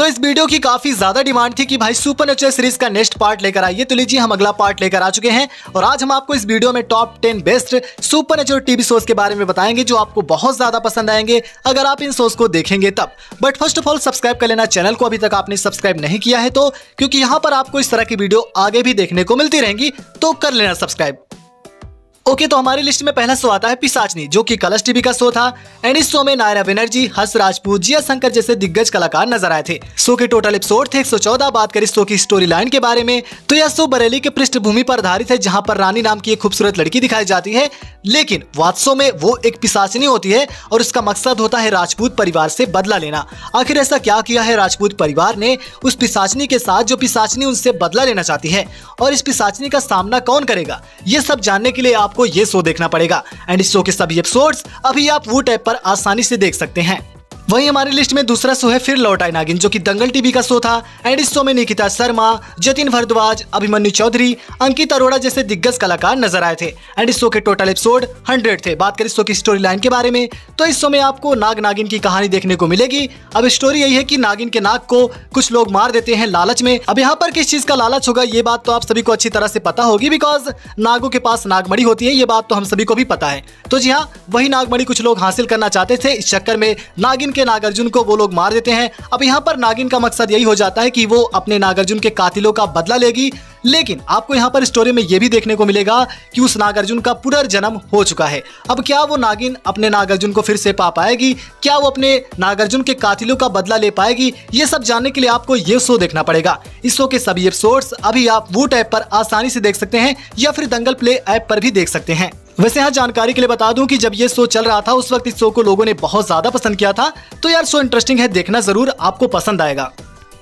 तो इस वीडियो की काफ़ी ज़्यादा डिमांड थी कि भाई सुपर नेचुरल सीरीज़ का नेक्स्ट पार्ट लेकर आइए। तो लीजिए, हम अगला पार्ट लेकर आ चुके हैं और आज हम आपको इस वीडियो में top ten best supernatural TV shows के बारे में बताएँगे, जो आपको बहुत ज़्यादा पसंद आएँगे, अगर आप इन शोज़ को देखेंगे तब। But first of all subscribe कर लेना चैनल को, अभी तक आपने सब्सक्राइब नहीं किया है तो क्योंकि यहाँ पर आपको इस तरह की वीडियो आगे भी देखने को मिलती रहेंगी तो कर लेना सब्सक्राइब ओके तो हमारी लिस्ट में पहला शो आता है पिसाचनी, जो कि कलश टीवी का शो था। एंड इस शो में नायरा बनर्जी हर्ष राजपूत, जिया शंकर जैसे दिग्गज कलाकार नज़र आए थे। शो के टोटल एपिसोड थे 114 बात करें शो की स्टोरी लाइन के बारे में। तो यह शो बरेली के पृष्ठभूमि पर आधारित है, जहाँ पर रानी नाम की एक खूबसूरत लड़की दिखाई जाती है। लेकिन वादसो में वो एक पिसाचनी होती है, और उसका मकसद होता है राजपूत परिवार से बदला लेना। आखिर ऐसा क्या किया है राजपूत परिवार ने? उस पिसाचनी के साथ जो पिसाचनी उनसे बदला लेना चाहती है, और इस पिसाचनी का सामना कौन करेगा? ये सब जानने के लिए आपको ये शो देखना पड़ेगा। एंड इस शो के सभी एपिसोड्स अभी आप वो टैप पर आसानी से देख सकते हैं। वहीं हमारी लिस्ट में दूसरा शो है फिर लौट आई नागिन, जो कि दंगल टीवी का शो था। एंड इस शो में निकिता शर्मा, जतिन भरद्वाज, अभिमन्यु चौधरी, अंकित अरोड़ा जैसे दिग्गज कलाकार नज़र आए थे। एंड इस शो के टोटल एपिसोड हंड्रेड थे। बात करें इस शो की स्टोरी लाइन के बारे में तो इस शो में आपको नाग नागिन की कहानी देखने को मिलेगी। अब स्टोरी यही है की नागिन के नाग को कुछ लोग मार देते हैं लालच में। अब यहाँ पर किस चीज़ का लालच होगा, ये बात तो आप सभी को अच्छी तरह से पता होगी बिकॉज़ नागो के पास नागमणि होती है, ये बात तो हम सभी को भी पता है। तो जी हाँ वही नागमणि कुछ लोग हासिल करना चाहते थे। इस चक्कर में नागिन के नागार्जुन को वो लोग मार देते हैं। अब यहाँ पर नागिन का मकसद यही हो जाता है कि वो अपने नागार्जुन के कातिलों का बदला लेगी। लेकिन आपको यहाँ पर स्टोरी में यह भी देखने को मिलेगा कि उस नागार्जुन का पुनर्जन्म हो चुका है। अब क्या वो नागिन अपने नागार्जुन को फिर से पा पाएगी? क्या वो अपने नागार्जुन के कातिलों का बदला ले पाएगी? ये सब जानने के लिए आपको ये शो देखना पड़ेगा। इस शो के सभी एपिसोड्स अभी आप वो ऐप पर आसानी से देख सकते हैं या फिर दंगल प्ले ऐप पर भी देख सकते हैं। वैसे यहाँ जानकारी के लिए बता दूँ कि जब ये शो चल रहा था, उस वक्त इस शो को लोगों ने बहुत ज़्यादा पसंद किया था। तो यार शो इंटरेस्टिंग है, देखना ज़रूर आपको पसंद आएगा।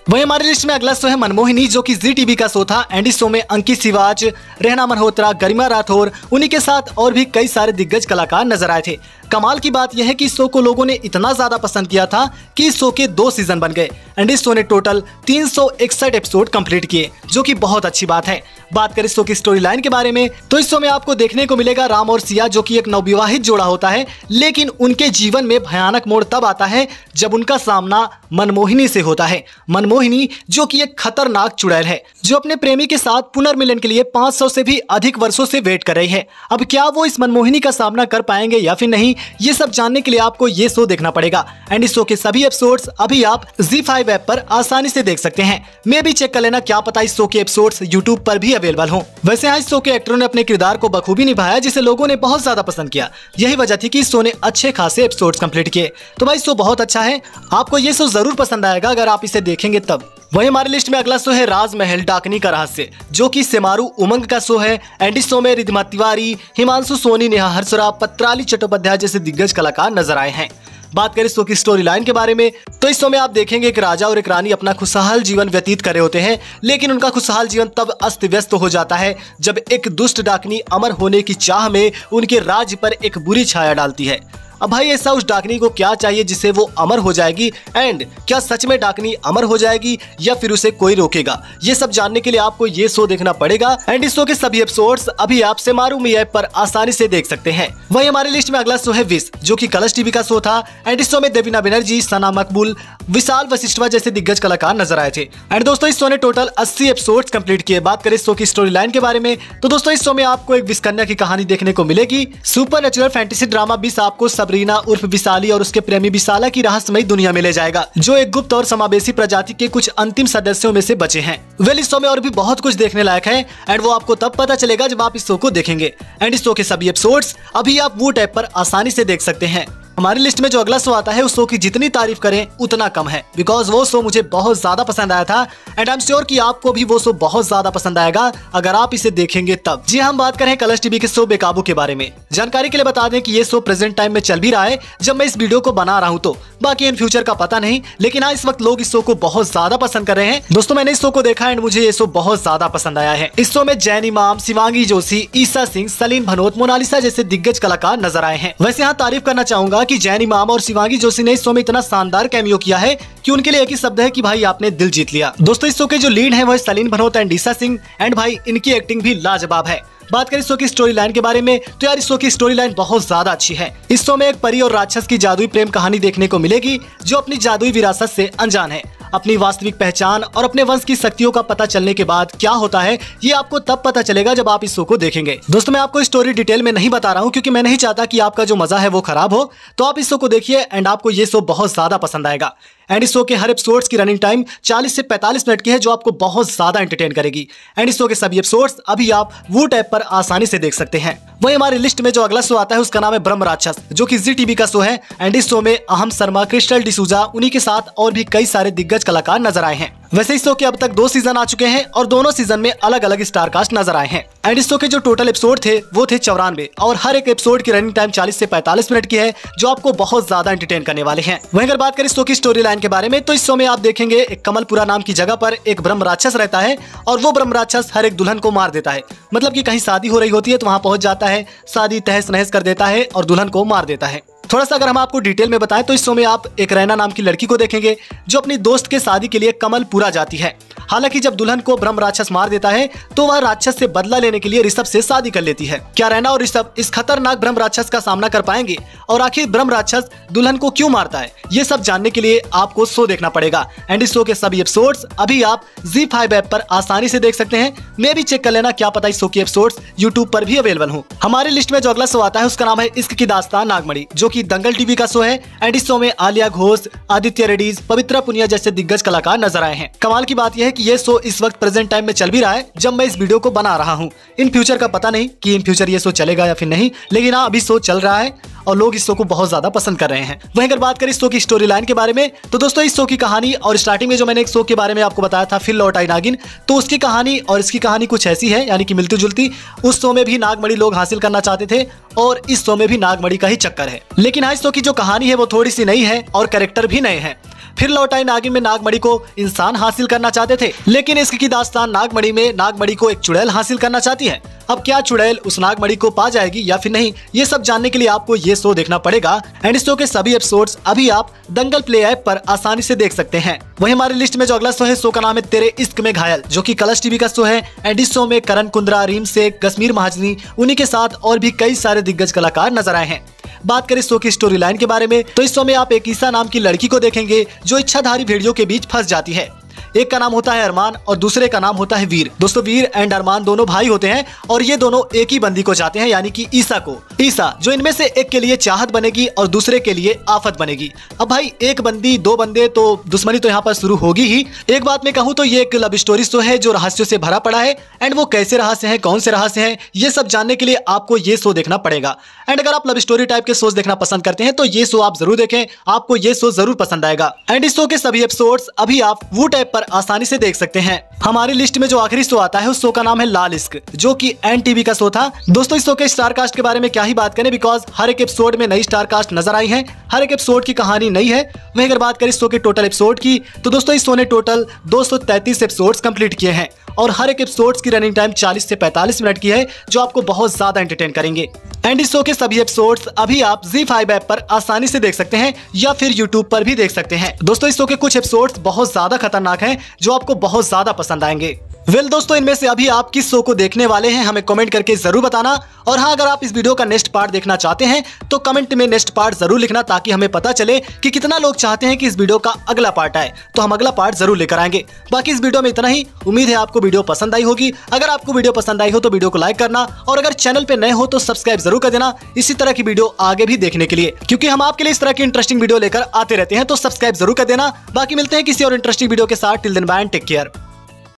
वही हमारे लिस्ट में अगला शो है मनमोहिनी, जो कि जी टीवी का शो था। एंड इस शो में अंकित सिवाज रहना मल्होत्रा, गरिमा राठौर, उन्हीं के साथ और भी कई सारे दिग्गज कलाकार नज़र आए थे। कमाल की बात यह है कि इस शो को लोगों ने इतना ज़्यादा पसंद किया था कि इस शो के दो सीज़न बन गए। एंड इस शो ने टोटल तीन सौ इकसठ एपिसोड कंप्लीट किए, जो की बहुत अच्छी बात है। बात करें शो की स्टोरी लाइन के बारे में तो इस शो में आपको देखने को मिलेगा राम और सिया जो कि एक नवविवाहित जोड़ा होता है, लेकिन उनके जीवन में भयानक मोड़ तब आता है जब उनका सामना मनमोहिनी से होता है। मनमोहिनी जो कि एक खतरनाक चुड़ैल है, जो अपने प्रेमी के साथ पुनर्मिलन के लिए 500 से भी अधिक वर्षों से वेट कर रही है। अब क्या वो इस मनमोहिनी का सामना कर पाएँगे या फिर नहीं, ये सब जानने के लिए आपको ये शो देखना पड़ेगा। एंड इस शो के सभी एपिसोड्स अभी आप जी फाइव ऐप पर आसानी से देख सकते हैं। मैं भी चेक कर लेना, क्या पता इस शो के एपिसोड्स यूट्यूब पर भी अवेलेबल हो। वैसे यहाँ इस शो के एक्टरों ने अपने किरदार को बखूबी निभाया, जिसे लोगों ने बहुत ज़्यादा पसंद किया। यही वजह थी की शो ने अच्छे खासे एपिसोड कंप्लीट किए। तो भाई, शो बहुत अच्छा है। आपको ये शो ज़रूर पसंद आएगा, अगर आप इसे देखेंगे तब। वही हमारे लिस्ट में अगला शो है राजमहल डाकनी का रहस्य, जो कि सेमारू उमंग का शो है। एंड इस शो में रिधिमा तिवारी, हिमांशु सोनी, नेहा हरसुरा पत्राली चट्टोपाध्याय जैसे दिग्गज कलाकार नज़र आए हैं। बात करें शो की स्टोरी लाइन के बारे में तो इस शो में आप देखेंगे एक राजा और एक रानी अपना खुशहाल जीवन व्यतीत कर होते हैं, लेकिन उनका खुशहाल जीवन तब अस्त व्यस्त हो जाता है, जब एक दुष्ट डाकनी अमर होने की चाह में उनके राज्य पर एक बुरी छाया डालती है। अब भाई ऐसा उस डाकनी को क्या चाहिए जिससे वो अमर हो जाएगी? एंड क्या सच में डाकनी अमर हो जाएगी या फिर उसे कोई रोकेगा? ये सब जानने के लिए आपको ये शो देखना पड़ेगा। एंड इस शो के सभी एपिसोड्स अभी आप से मारूमी ऐप पर आसानी से देख सकते हैं। वही हमारे लिस्ट में अगला शो है विश जो की कलश टीवी का शो था। एंड इस शो में देवीना बनर्जी सना मकबूल, विशाल वशिष्ठवा जैसे दिग्गज कलाकार नज़र आए थे। एंड दोस्तों, इस शो ने टोटल 80 एपिसोड्स कंप्लीट किए। बात करें शो की स्टोरी लाइन के बारे में तो दोस्तों, इस शो में आपको एक विस्कन्या की कहानी देखने को मिलेगी। सुपर नेचुरल फैंटेसी ड्रामा बीस आपको सबरीना उर्फ़ विशाली और उसके प्रेमी विशाला की रहस्यमयी दुनिया में ले जाएगा, जो एक गुप्त और समावेशी प्रजाति के कुछ अंतिम सदस्यों में से बचे हैं। वेल, इस शो में और भी बहुत कुछ देखने लायक है एंड वो आपको तब पता चलेगा जब आप इस शो को देखेंगे। एंड इस शो के सभी एपिसोड अभी आप वो टैप पर आसानी से देख सकते हैं। हमारी लिस्ट में जो अगला शो आता है, उस शो की जितनी तारीफ़ करें, उतना कम है। बिकॉज़ वो शो मुझे बहुत ज़्यादा पसंद आया था एंड आई एम श्योर कि आपको भी वो शो बहुत ज़्यादा पसंद आएगा, अगर आप इसे देखेंगे तब। जी हम बात करें कलर्स टीवी के शो बेकाबू के बारे में। जानकारी के लिए बता दें कि ये शो प्रेजेंट टाइम में चल भी रहा है, जब मैं इस वीडियो को बना रहा हूँ तो। बाकी इन फ्यूचर का पता नहीं, लेकिन हाँ इस वक्त लोग इस शो को बहुत ज़्यादा पसंद कर रहे हैं। दोस्तों, मैंने इस शो को देखा एंड मुझे ये शो बहुत ज़्यादा पसंद आया है। इस शो में जैन इमाम शिवांगी जोशी ईसा सिंह, सलीम भनोत, मोनालिसा जैसे दिग्गज कलाकार नज़र आए हैं। वैसे यहाँ तारीफ़ करना चाहूँगा की जैन इमाम और शिवांगी जोशी ने इस शो में इतना शानदार कैमियो किया है कि उनके लिए एक ही शब्द है कि भाई आपने दिल जीत लिया। दोस्तों, इस शो के जो लीड है वह Salin Bhanot and Deesa Singh. And भाई, इनकी एक्टिंग भी लाजवाब है। बात करें इस शो की स्टोरी लाइन के बारे में तो यार इस शो की स्टोरी लाइन बहुत ज़्यादा अच्छी है। इस शो में एक परी और राक्षस की जादुई प्रेम कहानी देखने को मिलेगी, जो अपनी जादुई विरासत से अनजान है। अपनी वास्तविक पहचान और अपने वंश की शक्तियों का पता चलने के बाद क्या होता है, ये आपको तब पता चलेगा जब आप इस शो को देखेंगे। दोस्तों, मैं आपको स्टोरी डिटेल में नहीं बता रहा हूँ, क्योंकि मैं नहीं चाहता की आपका जो मज़ा है वो खराब हो। तो आप इस शो को देखिए एंड आपको ये शो बहुत ज़्यादा पसंद आएगा। एंड इस शो के हर एपिसोड्स की रनिंग टाइम 40 से 45 मिनट की है, जो आपको बहुत ज़्यादा एंटरटेन करेगी। एंड इस शो के सभी एपिसोड्स अभी आप वो टैप पर आसानी से देख सकते हैं। वही हमारी लिस्ट में जो अगला शो आता है, उसका नाम है ब्रह्म राक्षस, जो की जी टीवी का शो है। एंड इस शो में अहम शर्मा क्रिस्टल डिसूजा उन्हीं के साथ और भी कई सारे दिग्गज कलाकार नज़र आए हैं। वैसे इस शो के अब तक दो सीज़न आ चुके हैं और दोनों सीज़न में अलग अलग स्टार कास्ट नज़र आए हैं। एंड इस शो के जो टोटल एपिसोड थे, वो थे चौरानवे और हर एक एपिसोड की रनिंग टाइम 40 से 45 मिनट की है, जो आपको बहुत ज़्यादा एंटरटेन करने वाले हैं। वहीं अगर बात करें इस शो की स्टोरी लाइन के बारे में तो इस शो में आप देखेंगे एक कमलपुरा नाम की जगह पर एक ब्रह्म राक्षस रहता है और वो ब्रह्म राक्षस हर एक दुल्हन को मार देता है। मतलब की कहीं शादी हो रही होती है तो वहाँ पहुँच जाता है, शादी तहस नहस कर देता है और दुल्हन को मार देता है। थोड़ा सा अगर हम आपको डिटेल में बताएँ तो इस शो में आप एक रैना नाम की लड़की को देखेंगे, जो अपनी दोस्त के शादी के लिए कमलपुरा जाती है। हालाँकि जब दुल्हन को ब्रह्म राक्षस मार देता है तो वह राक्षस से बदला लेने के लिए ऋषभ से शादी कर लेती है। क्या रैना और ऋषभ इस खतरनाक ब्रह्म राक्षस का सामना कर पाएँगे? और आखिर ब्रह्म राक्षस दुल्हन को क्यों मारता है? ये सब जानने के लिए आपको शो देखना पड़ेगा। एंड इस शो के सभी एपिसोड्स अभी आप जी फाइव ऐप पर आसानी से देख सकते हैं। मैं भी चेक कर लेना, क्या पता इस शो की एपिसोड्स यूट्यूब पर भी अवेलेबल हूँ। हमारी लिस्ट में जो अगला शो आता है, उसका नाम है इश्क की दास्तान नागमणि, जो की दंगल टीवी का शो है। एंड इस शो में आलिया घोष, आदित्य रेड्डीज, पवित्रा पुनिया जैसे दिग्गज कलाकार नज़र आए हैं। कमाल की बात यह है कि ये शो इस वक्त प्रेजेंट टाइम में चल भी रहा है, जब मैं इस वीडियो को बना रहा हूँ। इन फ्यूचर का पता नहीं कि इन फ्यूचर ये शो चलेगा या फिर नहीं, लेकिन हाँ अभी शो चल रहा है और लोग इस शो को बहुत ज़्यादा पसंद कर रहे हैं। वहीं अगर बात करें इस शो की स्टोरी लाइन के बारे में तो दोस्तों, इस शो की कहानी और स्टार्टिंग में जो मैंने एक शो के बारे में आपको बताया था फिर लौट आई नागिन तो उसकी कहानी और इसकी कहानी कुछ ऐसी है, यानी कि मिलती जुलती उस शो में भी नागमणि लोग हासिल करना चाहते थे और इस शो में भी नागमणि का ही चक्कर है। लेकिन हाँ इस शो की जो कहानी है, वो थोड़ी सी नई है और कैरेक्टर भी नए हैं। फिर लौटाई नागिन में नागमणि को इंसान हासिल करना चाहते थे, लेकिन इसकी दास्तान नागमणि में नागमणि को एक चुड़ैल हासिल करना चाहती है। अब क्या चुड़ैल उस नागमणि को पा जाएगी या फिर नहीं, ये सब जानने के लिए आपको ये शो देखना पड़ेगा। एंड इस शो के सभी एपिसोड्स अभी आप दंगल प्ले ऐप पर आसानी से देख सकते हैं। वही हमारे लिस्ट में जो अगला शो है, शो का नाम है तेरे इश्क में घायल, जो कि कलश टीवी का शो है। एंड इस शो में करण कुंद्रा, रीम से कश्मीर महाजनी, उन्हीं के साथ और भी कई सारे दिग्गज कलाकार नज़र आए हैं। बात करें शो की स्टोरी लाइन के बारे में तो इस शो में आप एक ईसा नाम की लड़की को देखेंगे, जो इच्छाधारी भेड़ियों के बीच फंस जाती है। एक का नाम होता है अरमान और दूसरे का नाम होता है वीर। दोस्तों, वीर एंड अरमान दोनों भाई होते हैं और ये दोनों एक ही बंदी को चाहते हैं, यानी कि ईसा को। ईसा, जो इनमें से एक के लिए चाहत बनेगी और दूसरे के लिए आफत बनेगी। अब भाई, एक बंदी, दो बंदे तो दुश्मनी तो यहाँ पर शुरू होगी ही। एक बात मैं कहूँ तो ये एक लव स्टोरी शो है जो रहस्यों से भरा पड़ा है। एंड वो कैसे रहस्य है, कौन से रहस्य है, ये सब जानने के लिए आपको ये शो देखना पड़ेगा। एंड अगर आप लव स्टोरी टाइप के शोज़ देखना पसंद करते हैं तो ये शो आप ज़रूर देखें। आपको ये शो ज़रूर पसंद आएगा। एंड इस शो के सभी एपिसोड अभी आप वो टाइप पर आसानी से देख सकते हैं। हमारी लिस्ट में जो आखिरी शो आता है, उस शो का नाम है लाल इश्क, जो कि एन टीवी का शो था। दोस्तों, इस शो के स्टार कास्ट के बारे में क्या ही बात करें बिकॉज़ हर एक एपिसोड में नई स्टार कास्ट नज़र आई है, हर एक एपिसोड की कहानी नई है। वही अगर बात करें इस शो के टोटल एपिसोड की तो दोस्तों, इस शो ने टोटल दो एपिसोड कंप्लीट किए हैं और हर एक एपिसोड्स की रनिंग टाइम 40 से 45 मिनट की है, जो आपको बहुत ज़्यादा एंटरटेन करेंगे। एंड इस शो के सभी एपिसोड्स अभी आप Z5 ऐप पर आसानी से देख सकते हैं या फिर यूट्यूब पर भी देख सकते हैं। दोस्तों, इस शो के कुछ एपिसोड्स बहुत ज़्यादा खतरनाक हैं जो आपको बहुत ज़्यादा पसंद आएँगे। वेल दोस्तों, इनमें से अभी आप किस शो को देखने वाले हैं, हमें कमेंट करके ज़रूर बताना। और हाँ अगर आप इस वीडियो का नेक्स्ट पार्ट देखना चाहते हैं तो कमेंट में नेक्स्ट पार्ट ज़रूर लिखना ताकि हमें पता चले कि कितना लोग चाहते हैं कि इस वीडियो का अगला पार्ट आए। तो हम अगला पार्ट ज़रूर लेकर आएँगे। बाकी इस वीडियो में इतना ही। उम्मीद है आपको वीडियो पसंद आई होगी। अगर आपको वीडियो पसंद आई हो तो वीडियो को लाइक करना। और अगर चैनल पे नए हो तो सब्सक्राइब ज़रूर कर देना। इसी तरह की वीडियो आगे भी देखने के लिए। क्योंकि हम आपके लिए इस तरह की इंटरेस्टिंग वीडियो लेकर आते रहते हैं तो सब्सक्राइब ज़रूर कर देना। बाकी मिलते हैं किसी और इंटरेस्टिंग वीडियो के साथ। टिल दिन बैन टेक केयर